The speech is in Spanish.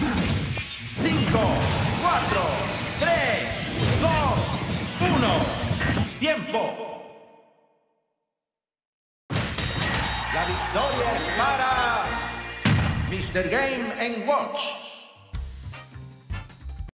5, 4, 3, 2, 1. Tiempo. La victoria es para Mr. Game Watch.